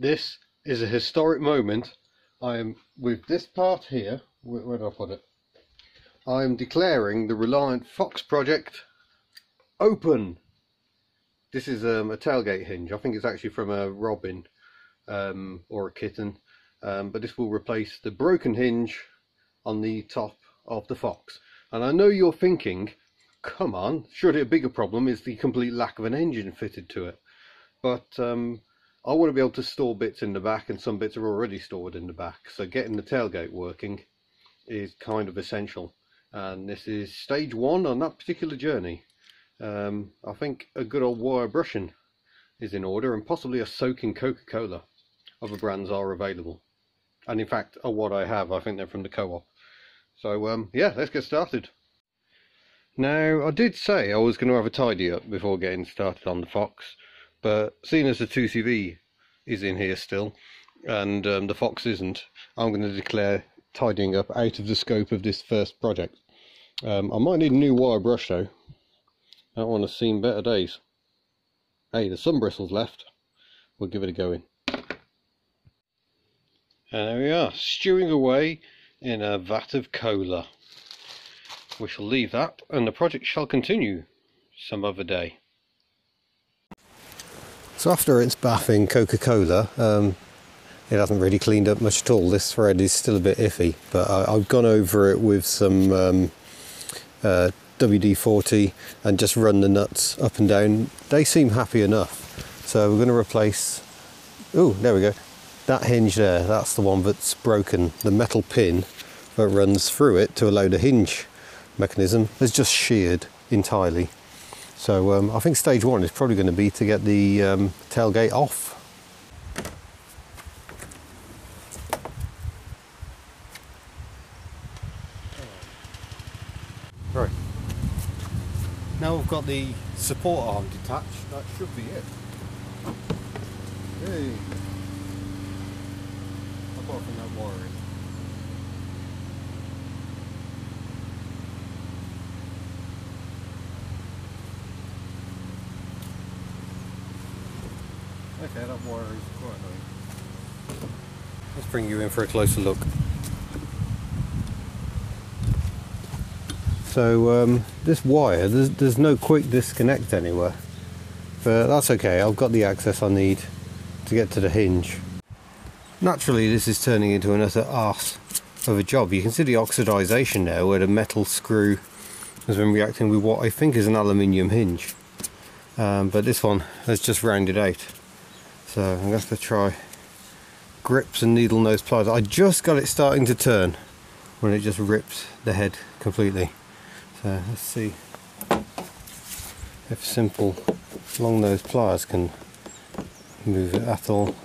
This is a historic moment. I am with this part here. Where, where did I put it? I am declaring the Reliant Fox project open. This is um, a tailgate hinge. I think it's actually from a robin um, or a kitten, um, but this will replace the broken hinge on the top of the Fox. And I know you're thinking, come on, surely a bigger problem is the complete lack of an engine fitted to it. But um, I want to be able to store bits in the back and some bits are already stored in the back. So getting the tailgate working is kind of essential. And this is stage one on that particular journey. Um, I think a good old wire brushing is in order and possibly a soaking Coca-Cola. Other brands are available. And in fact, are what I have. I think they're from the co-op. So um, yeah, let's get started. Now, I did say I was going to have a tidy up before getting started on the Fox. But seeing as the 2CV is in here still, and um, the Fox isn't, I'm going to declare tidying up out of the scope of this first project. Um, I might need a new wire brush though. I want to see better days. Hey, there's some bristles left. We'll give it a go in. And there we are, stewing away in a vat of cola. We shall leave that, and the project shall continue some other day. So after its bath in Coca-Cola, um, it hasn't really cleaned up much at all. This thread is still a bit iffy, but I, have gone over it with some um, uh, WD-40 and just run the nuts up and down. They seem happy enough. So we're going to replace, oh, there we go. That hinge there, that's the one that's broken. The metal pin that runs through it to allow the hinge mechanism has just sheared entirely. So um, I think stage one is probably going to be to get the um, tailgate off. Right. Now we've got the support arm detached, that should be it. Hey. Apart from that wiring. Is. Let's bring you in for a closer look. So um, this wire, there's, there's no quick disconnect anywhere. But that's okay, I've got the access I need to get to the hinge. Naturally this is turning into another arse of a job. You can see the oxidization there where the metal screw has been reacting with what I think is an aluminium hinge. Um, but this one has just rounded out. So I'm going to have to try grips and needle nose pliers. I just got it starting to turn when it just ripped the head completely. So let's see if simple long nose pliers can move it at all.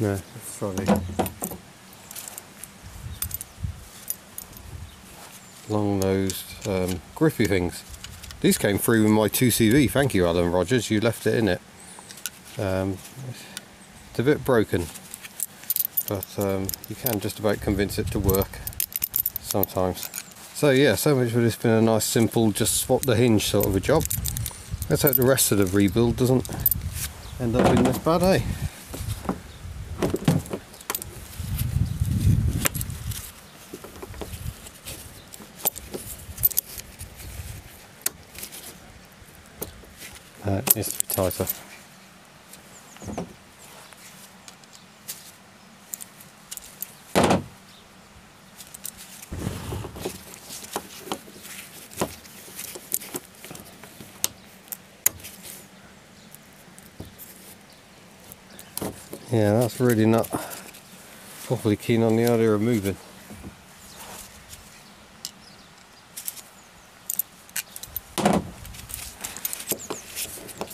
No, sorry. Long nosed um, grippy things. These came through with my 2CV, thank you Alan Rogers, you left it in it. Um, it's a bit broken, but um, you can just about convince it to work sometimes. So yeah, so much for this been a nice simple just swap the hinge sort of a job. Let's hope the rest of the rebuild doesn't end up in this bad, eh? Uh, it needs to be tighter. Yeah, that's really not properly keen on the idea of moving.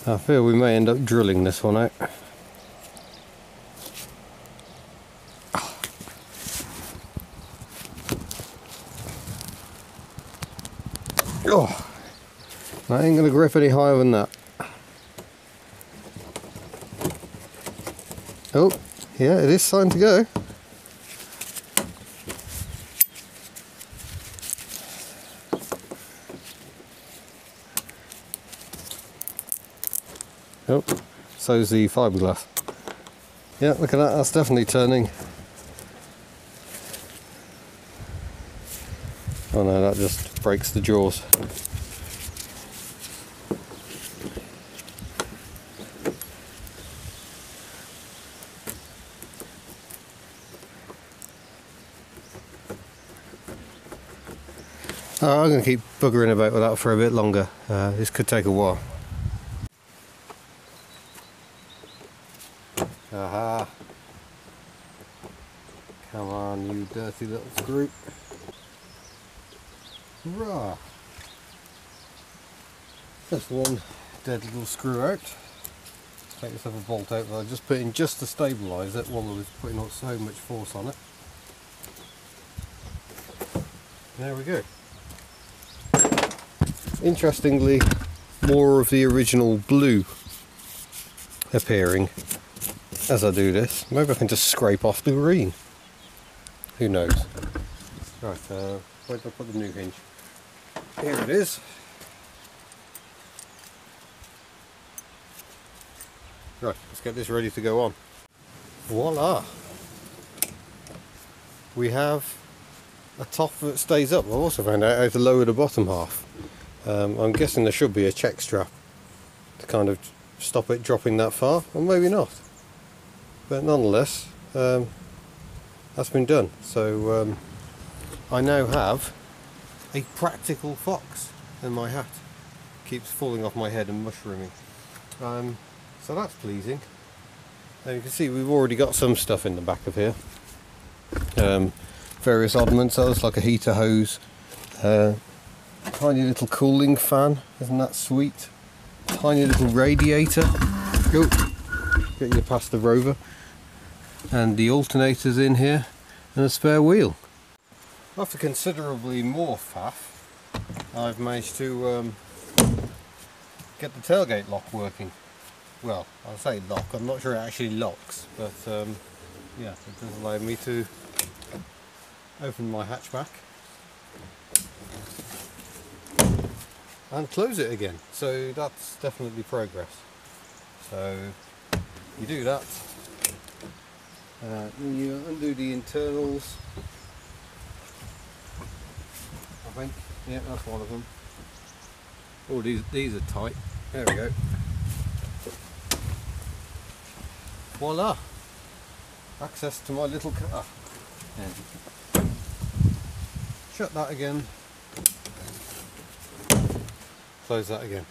I feel we may end up drilling this one out. Oh, I ain't gonna grip any higher than that. Oh, yeah, it is time to go. Oh, so's the fiberglass. Yeah, look at that, that's definitely turning. Oh no, that just breaks the jaws. Oh, I'm going to keep buggering about with that for a bit longer. Uh, this could take a while. Aha. Come on, you dirty little screw. Hurrah. That's one dead little screw out. Take yourself a bolt out that I just put in just to stabilise it while I was putting on so much force on it. There we go. Interestingly, more of the original blue appearing as I do this. Maybe I can just scrape off the green. Who knows? Right, uh, where did I put the new hinge? Here it is. Right, let's get this ready to go on. Voila! We have a top that stays up. I've also found out how to lower the bottom half. Um, I'm guessing there should be a check strap to kind of stop it dropping that far, or maybe not. But nonetheless, um, that's been done. So um, I now have a practical fox in my hat. Keeps falling off my head and mushrooming. Um, so that's pleasing. Now you can see we've already got some stuff in the back of here. Um, various oddments, that like a heater hose. Uh, Tiny little cooling fan, isn't that sweet? Tiny little radiator. Go, get you past the rover. And the alternators in here, and a spare wheel. After considerably more faff, I've managed to um, get the tailgate lock working. Well, I'll say lock, I'm not sure it actually locks, but um, yeah, it does allow me to open my hatchback and close it again. So that's definitely progress. So you do that. Uh, you undo the internals. I think. Yeah, that's one of them. Oh, these these are tight. There we go. Voila! Access to my little car. Yeah. Shut that again close that again.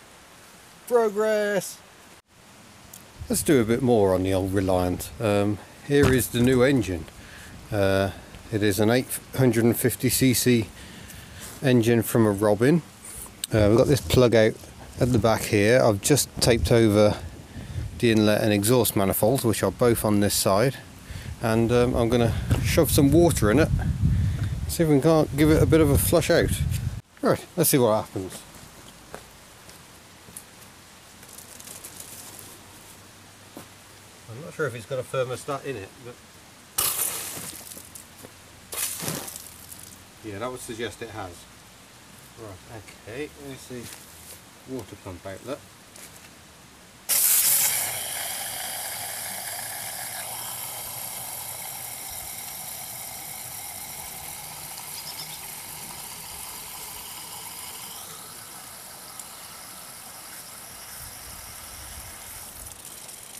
Progress! Let's do a bit more on the old Reliant. Um, here is the new engine. Uh, it is an 850cc engine from a Robin. Uh, we've got this plug out at the back here. I've just taped over the inlet and exhaust manifolds, which are both on this side. And um, I'm going to shove some water in it. See if we can't give it a bit of a flush out. Right, let's see what happens. Sure if it's got a thermostat in it, but yeah, that would suggest it has. Right, okay, let's see water pump outlet.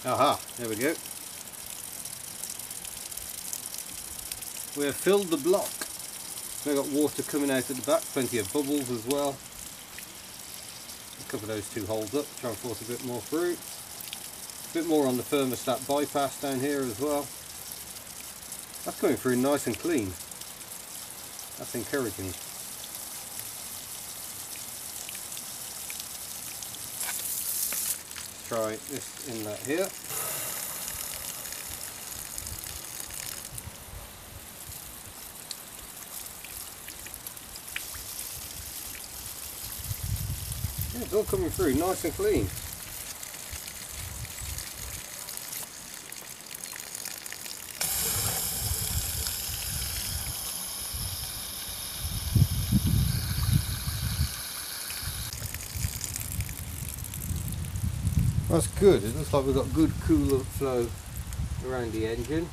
Aha, there we go. We have filled the block. We've got water coming out at the back, plenty of bubbles as well. Cover those two holes up, try and force a bit more through. A bit more on the thermostat bypass down here as well. That's coming through nice and clean. That's encouraging. try this inlet here. It's all coming through nice and clean. That's good. It looks like we've got good coolant flow around the engine.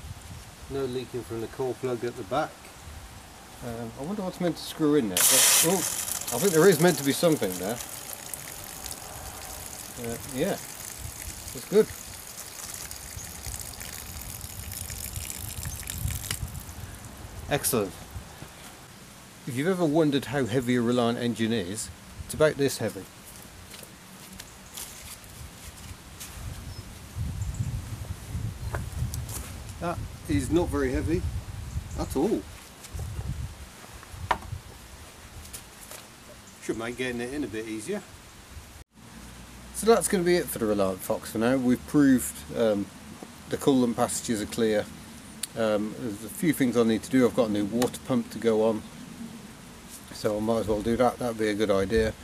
No leaking from the core plug at the back. Um, I wonder what's meant to screw in there. But, oh, I think there is meant to be something there. Uh, yeah, that's good. Excellent. If you've ever wondered how heavy a Reliant engine is, it's about this heavy. That is not very heavy at all. Should make getting it in a bit easier. So that's going to be it for the Reliant Fox for now. We've proved um, the coolant passages are clear. Um, there's a few things I need to do. I've got a new water pump to go on. So I might as well do that. That'd be a good idea.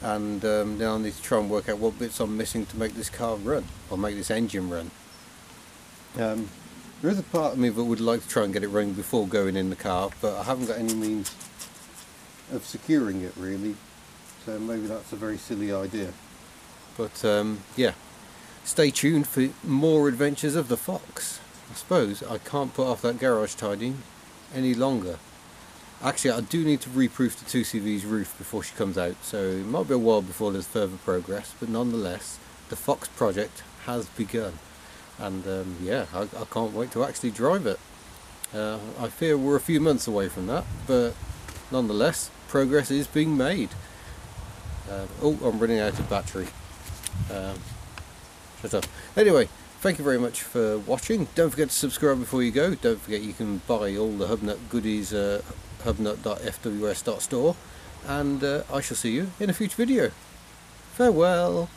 And um, then I need to try and work out what bits I'm missing to make this car run. Or make this engine run. Um, there is a part of me that would like to try and get it running before going in the car. But I haven't got any means of securing it really. So maybe that's a very silly idea. But um, yeah, stay tuned for more adventures of the Fox. I suppose I can't put off that garage tidying any longer. Actually, I do need to reproof the 2CV's roof before she comes out, so it might be a while before there's further progress, but nonetheless, the Fox project has begun. And um, yeah, I, I, can't wait to actually drive it. Uh, I fear we're a few months away from that, but nonetheless, progress is being made. Uh, oh, I'm running out of battery. Um. Anyway, thank you very much for watching. Don't forget to subscribe before you go. Don't forget you can buy all the Hubnut goodies uh, hubnut.fws.store and uh, I shall see you in a future video. Farewell.